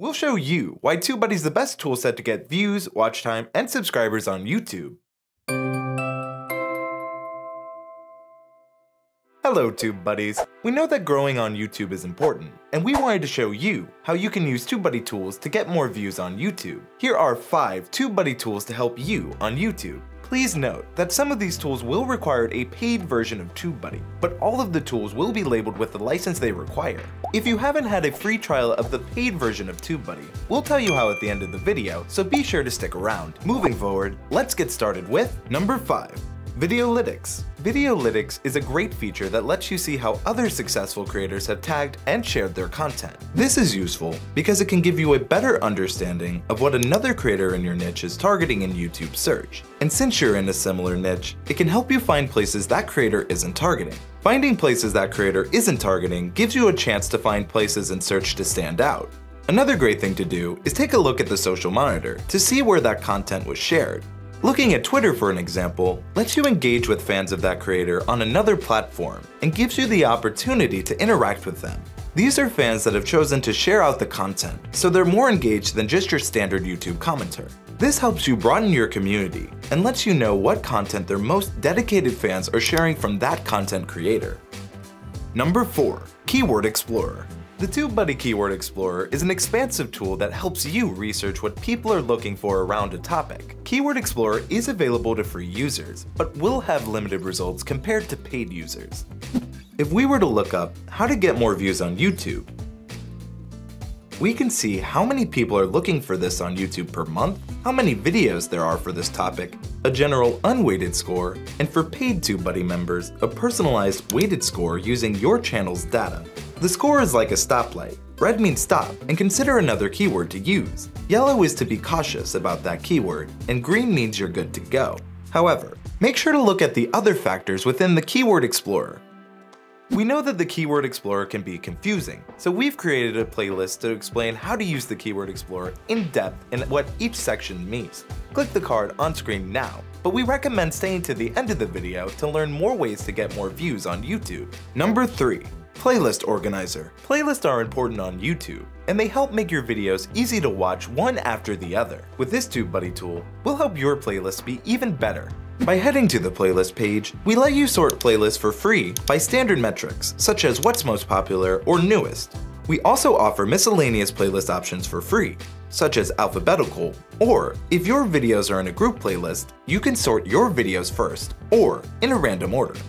we'll show you why TubeBuddy's the best toolset to get views, watch time, and subscribers on YouTube. Hello TubeBuddies! We know that growing on YouTube is important, and we wanted to show you how you can use TubeBuddy tools to get more views on YouTube. Here are 5 TubeBuddy tools to help you on YouTube. Please note that some of these tools will require a paid version of TubeBuddy, but all of the tools will be labeled with the license they require. If you haven't had a free trial of the paid version of TubeBuddy, we'll tell you how at the end of the video, so be sure to stick around. Moving forward, let's get started with number 5. Videolytics. Videolytics is a great feature that lets you see how other successful creators have tagged and shared their content. This is useful because it can give you a better understanding of what another creator in your niche is targeting in YouTube search. And since you're in a similar niche, it can help you find places that creator isn't targeting. Finding places that creator isn't targeting gives you a chance to find places in search to stand out. Another great thing to do is take a look at the social monitor to see where that content was shared. Looking at Twitter for an example, lets you engage with fans of that creator on another platform and gives you the opportunity to interact with them. These are fans that have chosen to share out the content, so they're more engaged than just your standard YouTube commenter. This helps you broaden your community and lets you know what content their most dedicated fans are sharing from that content creator. Number 4. Keyword Explorer the TubeBuddy Keyword Explorer is an expansive tool that helps you research what people are looking for around a topic. Keyword Explorer is available to free users, but will have limited results compared to paid users. If we were to look up how to get more views on YouTube, we can see how many people are looking for this on YouTube per month, how many videos there are for this topic, a general unweighted score, and for paid TubeBuddy members, a personalized weighted score using your channel's data. The score is like a stoplight. Red means stop, and consider another keyword to use. Yellow is to be cautious about that keyword, and green means you're good to go. However, make sure to look at the other factors within the Keyword Explorer. We know that the Keyword Explorer can be confusing, so we've created a playlist to explain how to use the Keyword Explorer in depth and what each section means. Click the card on screen now, but we recommend staying to the end of the video to learn more ways to get more views on YouTube. Number 3. Playlist Organizer. Playlists are important on YouTube, and they help make your videos easy to watch one after the other. With this TubeBuddy tool, we'll help your playlist be even better. By heading to the playlist page, we let you sort playlists for free by standard metrics, such as what's most popular or newest. We also offer miscellaneous playlist options for free, such as alphabetical, or if your videos are in a group playlist, you can sort your videos first, or in a random order.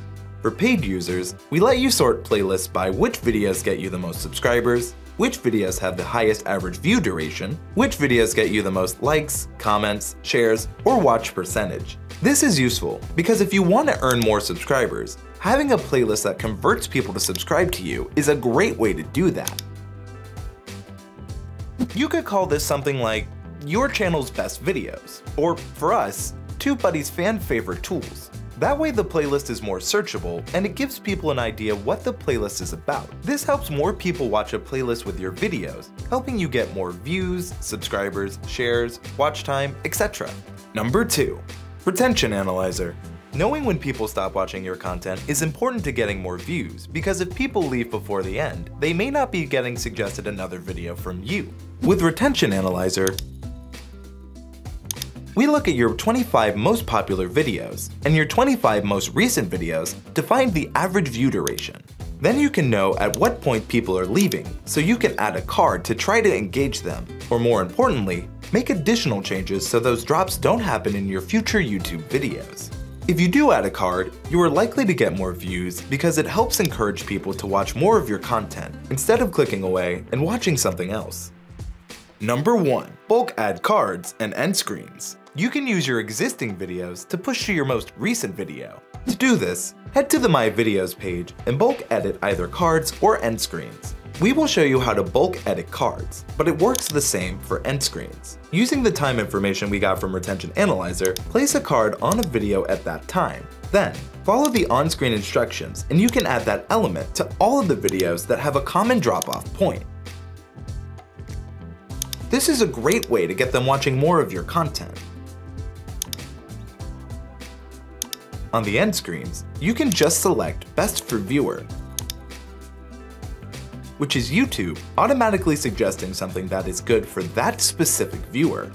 For paid users, we let you sort playlists by which videos get you the most subscribers, which videos have the highest average view duration, which videos get you the most likes, comments, shares, or watch percentage. This is useful because if you want to earn more subscribers, having a playlist that converts people to subscribe to you is a great way to do that. You could call this something like your channel's best videos, or for us, TubeBuddy's fan favorite tools. That way the playlist is more searchable and it gives people an idea what the playlist is about. This helps more people watch a playlist with your videos, helping you get more views, subscribers, shares, watch time, etc. Number 2. Retention Analyzer. Knowing when people stop watching your content is important to getting more views because if people leave before the end, they may not be getting suggested another video from you. With Retention Analyzer, we look at your 25 most popular videos and your 25 most recent videos to find the average view duration. Then you can know at what point people are leaving, so you can add a card to try to engage them, or more importantly, make additional changes so those drops don't happen in your future YouTube videos. If you do add a card, you are likely to get more views because it helps encourage people to watch more of your content instead of clicking away and watching something else. Number 1. Bulk add cards and end screens. You can use your existing videos to push to your most recent video. To do this, head to the My Videos page and bulk edit either cards or end screens. We will show you how to bulk edit cards, but it works the same for end screens. Using the time information we got from Retention Analyzer, place a card on a video at that time. Then, follow the on-screen instructions and you can add that element to all of the videos that have a common drop-off point. This is a great way to get them watching more of your content. On the end screens, you can just select Best for Viewer. Which is YouTube automatically suggesting something that is good for that specific viewer.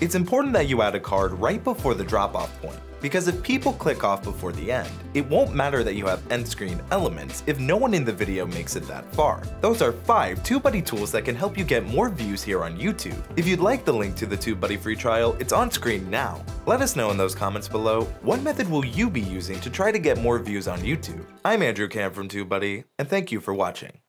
It's important that you add a card right before the drop-off point, because if people click off before the end, it won't matter that you have end screen elements if no one in the video makes it that far. Those are 5 TubeBuddy tools that can help you get more views here on YouTube. If you'd like the link to the TubeBuddy free trial, it's on screen now. Let us know in those comments below, what method will you be using to try to get more views on YouTube? I'm Andrew Cam from TubeBuddy, and thank you for watching.